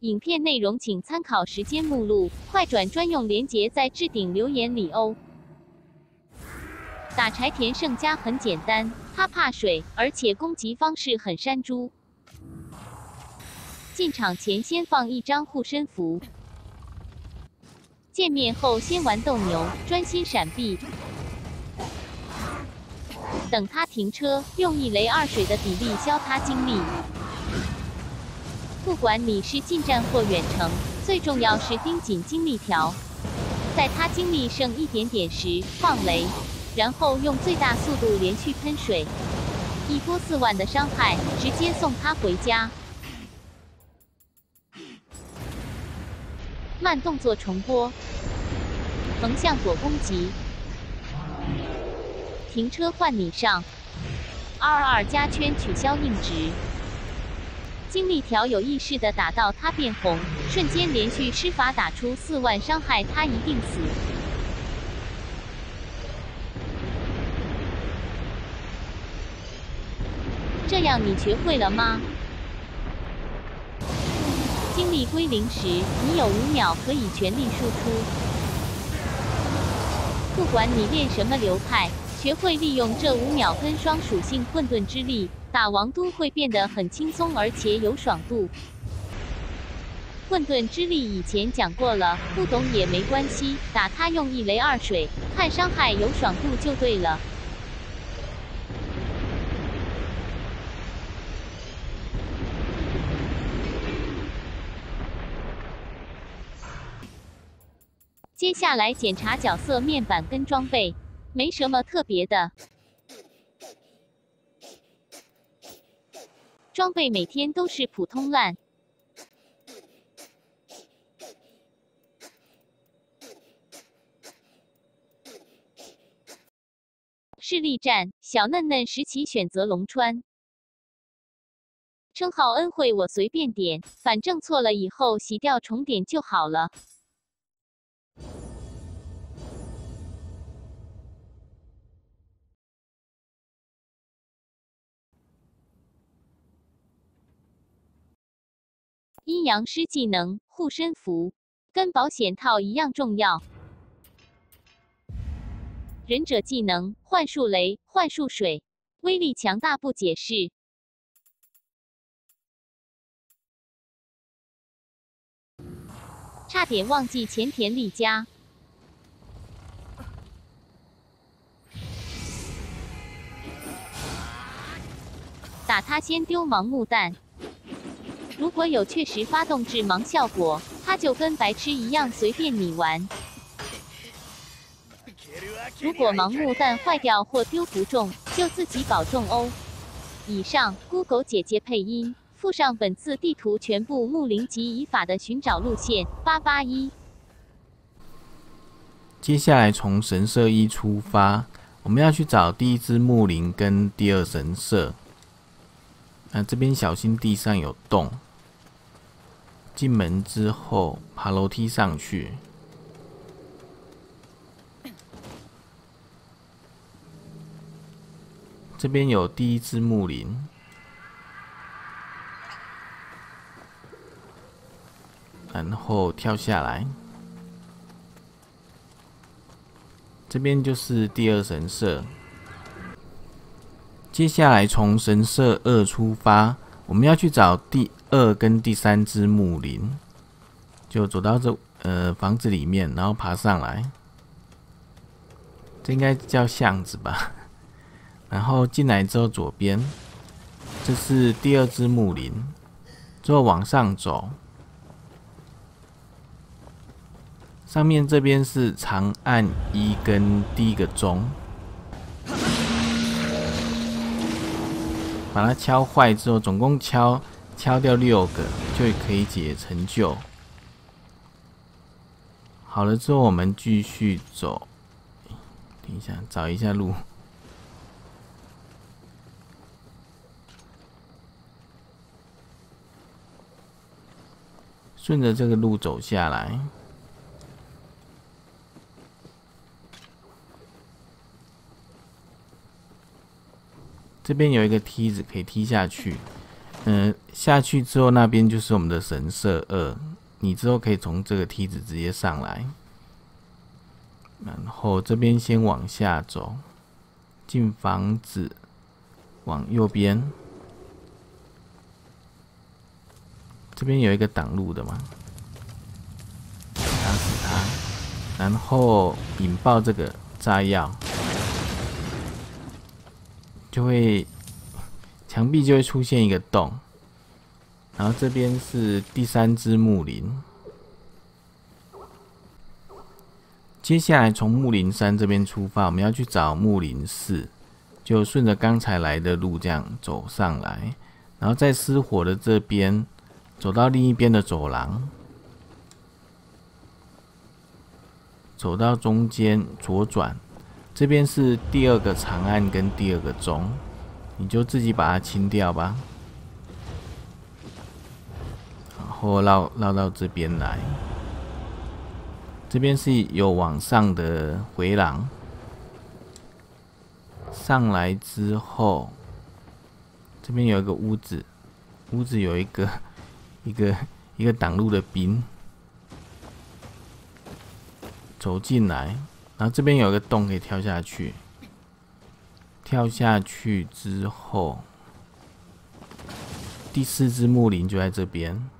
影片内容请参考时间目录，快转专用连结在置顶留言里哦。打柴田胜家很简单，他怕水，而且攻击方式很山猪。进场前先放一张护身符，见面后先玩斗牛，专心闪避。等他停车，用一雷二水的比例消他精力。不管你是近战或远程，最重要是盯紧精力条。在他精力剩一点点时放雷，然后用最大速度连续喷水，一波四万的伤害，直接送他回家。慢动作重播，横向躲攻击。停车换你上二二加圈取消硬直，精力条有意识的打到他变红，瞬间连续施法打出四万伤害，他一定死。这样你学会了吗？精力归零时，你有五秒可以全力输出。不管你练什么流派。学会利用这五秒跟双属性混沌之力，打王都会变得很轻松，而且有爽度。混沌之力以前讲过了，不懂也没关系，打他用一雷二水，看伤害有爽度就对了。接下来检查角色面板跟装备。没什么特别的，装备每天都是普通烂。势力战，小嫩嫩时期选择龙川，称号恩惠我随便点，反正错了以后洗掉重点就好了。阴阳师技能护身符跟保险套一样重要。忍者技能幻术雷、幻术水，威力强大不解释。差点忘记前田利家，打他先丢盲目弹。如果有确实发动致盲效果，他就跟白痴一样随便你玩。如果盲目弹坏掉或丢不中，就自己保重哦。以上，孤狗姐姐配音，附上本次地图全部木灵及以法的寻找路线。八八一。接下来从神社一出发，我们要去找第一只木灵跟第二神社。那这边小心地上有洞。进门之后，爬楼梯上去。这边有第一只木林，然后跳下来。这边就是第二神社。接下来从神社二出发，我们要去找第。二跟第三只木林，就走到这呃房子里面，然后爬上来，这应该叫巷子吧。然后进来之后，左边这是第二只木林，之后往上走，上面这边是长按一跟第一个钟，把它敲坏之后，总共敲。敲掉六个就可以解成就。好了之后，我们继续走。等一下，找一下路。顺着这个路走下来，这边有一个梯子可以踢下去。嗯，下去之后那边就是我们的神社二，你之后可以从这个梯子直接上来，然后这边先往下走，进房子，往右边，这边有一个挡路的嘛，打死他，然后引爆这个炸药，就会。墙壁就会出现一个洞，然后这边是第三只木林。接下来从木林山这边出发，我们要去找木林寺，就顺着刚才来的路这样走上来，然后在失火的这边走到另一边的走廊，走到中间左转，这边是第二个长按跟第二个钟。你就自己把它清掉吧，然后绕绕到这边来。这边是有往上的回廊，上来之后，这边有一个屋子，屋子有一个 一个一个挡路的兵，走进来，然后这边有一个洞可以跳下去。跳下去之后，第四只木林就在这边。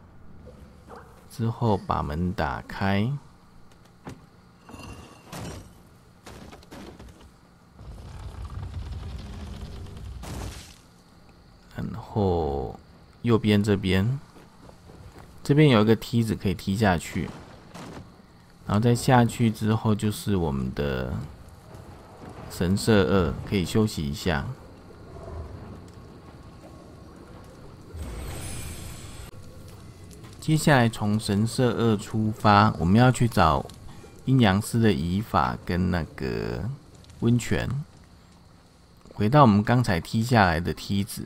之后把门打开，然后右边这边，这边有一个梯子可以踢下去，然后再下去之后就是我们的。神社二可以休息一下。接下来从神社二出发，我们要去找阴阳师的仪法跟那个温泉。回到我们刚才踢下来的梯子，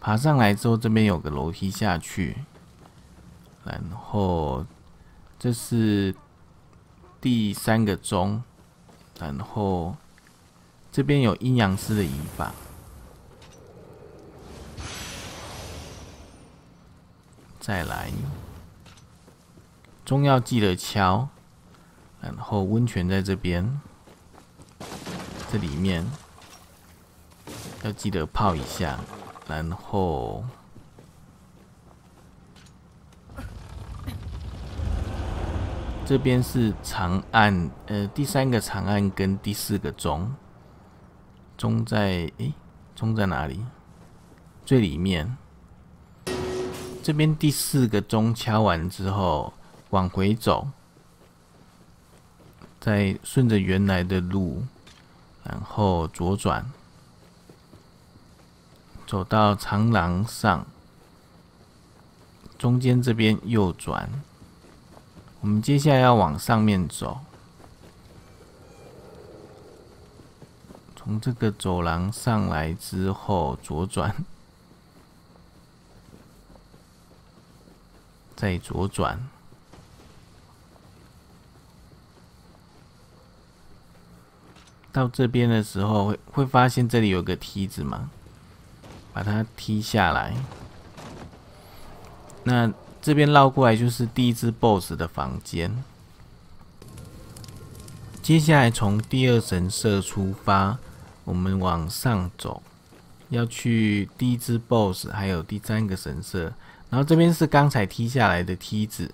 爬上来之后，这边有个楼梯下去，然后这是第三个钟。然后这边有阴阳师的仪法，再来钟要记得敲，然后温泉在这边，这里面要记得泡一下，然后。这边是长按，呃，第三个长按跟第四个钟，钟在诶，钟在哪里？最里面。这边第四个钟敲完之后，往回走，再顺着原来的路，然后左转，走到长廊上，中间这边右转。我们接下来要往上面走，从这个走廊上来之后左转，再左转，到这边的时候会会发现这里有个梯子嘛，把它踢下来，那。这边绕过来就是第一只 BOSS 的房间。接下来从第二神社出发，我们往上走，要去第一只 BOSS，还有第三个神社。然后这边是刚才踢下来的梯子，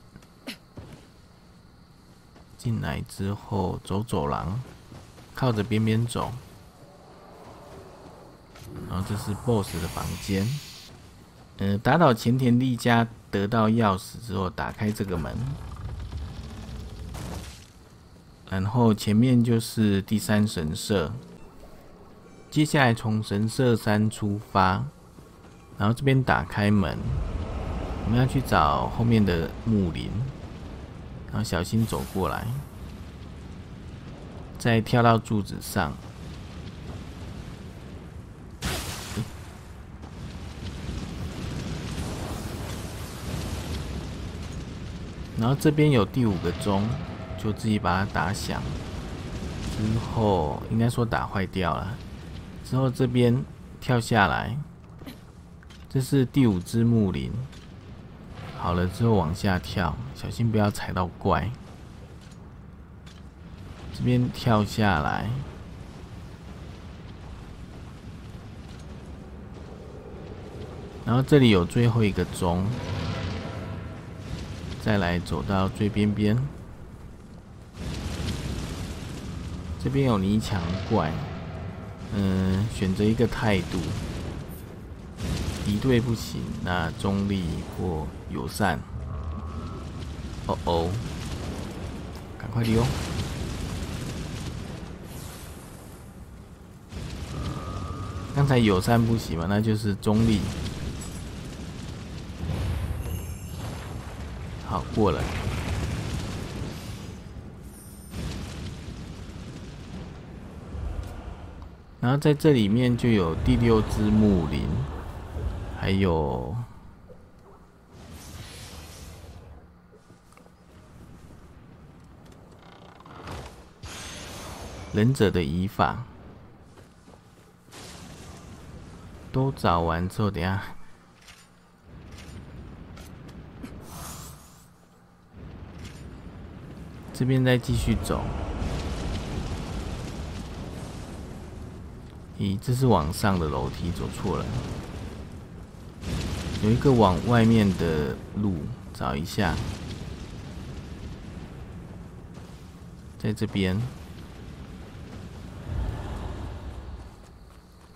进来之后走走廊，靠着边边走。然后这是 BOSS 的房间。呃，打倒前田利家。得到钥匙之后，打开这个门，然后前面就是第三神社。接下来从神社山出发，然后这边打开门，我们要去找后面的木林，然后小心走过来，再跳到柱子上。然后这边有第五个钟，就自己把它打响。之后应该说打坏掉了。之后这边跳下来，这是第五只木林。好了之后往下跳，小心不要踩到怪。这边跳下来，然后这里有最后一个钟，再来走到最边边。这边有泥墙怪，嗯，选择一个态度。敌对不行，那中立或友善。哦哦，赶快溜！刚才友善不行嘛，那就是中立。过了。然后在这里面就有第六只木林。还有忍者的移法，都找完之后，等下这边再继续走。咦，这是往上的楼梯，走错了。有一个往外面的路，找一下，在这边，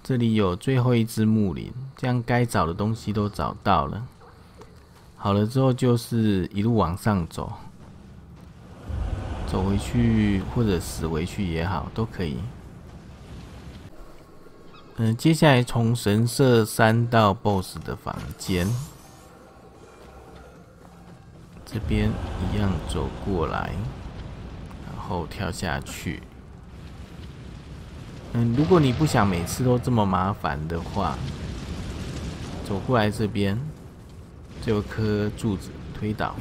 这里有最后一只木林，这样该找的东西都找到了。好了之后，就是一路往上走，走回去或者死回去也好，都可以。嗯，接下来从神社山到 BOSS 的房间，这边一样走过来，然后跳下去。嗯，如果你不想每次都这么麻烦的话，走过来这边，这有颗柱子，推倒，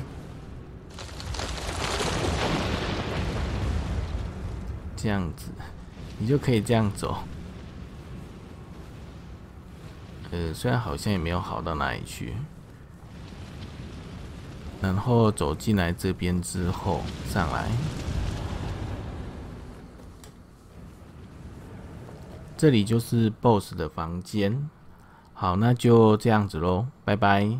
这样子，你就可以这样走。呃，虽然好像也没有好到哪里去，然后走进来这边之后上来，这里就是 BOSS 的房间。好，那就这样子喽，拜拜。